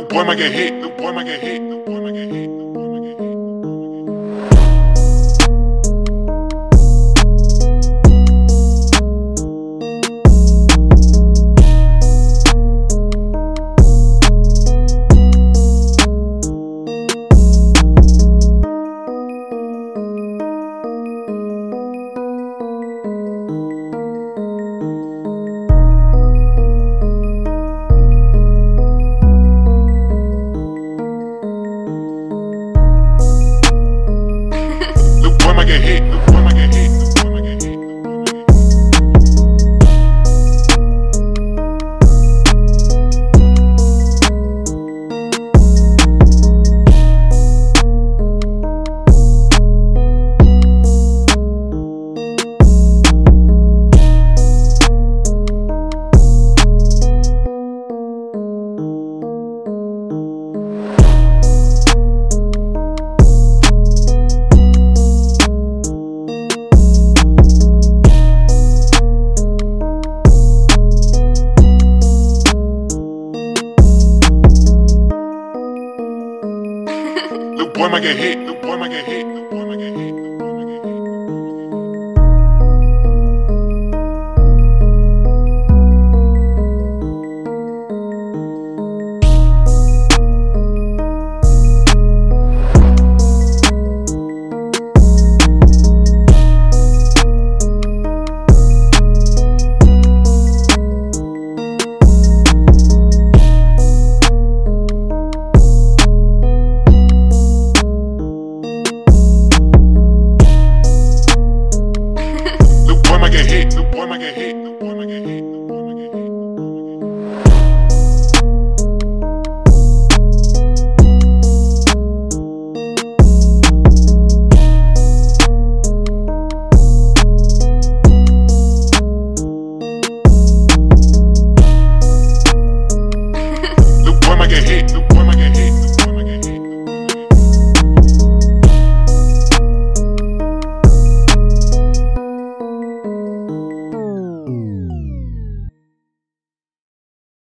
Little boy might get hit. Little boy might get hit. Little boy might get hit. nigga hit boy might get hit. The boy might get hit. The boy might get hit. get hit.